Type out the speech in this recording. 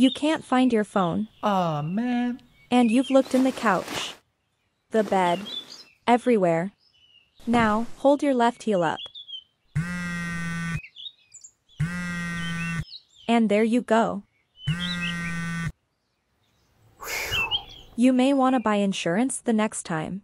You can't find your phone, Aw, man. and you've looked in the couch, the bed, everywhere. Now, hold your left heel up. And there you go. You may want to buy insurance the next time.